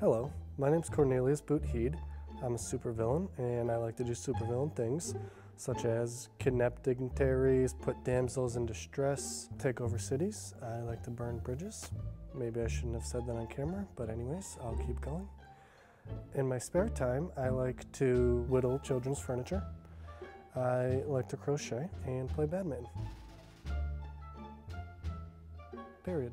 Hello, my name is Cornelius Bootheed. I'm a supervillain, and I like to do supervillain things, such as kidnap dignitaries, put damsels in distress, take over cities. I like to burn bridges. Maybe I shouldn't have said that on camera, but anyways, I'll keep going. In my spare time, I like to whittle children's furniture. I like to crochet and play badminton. Period.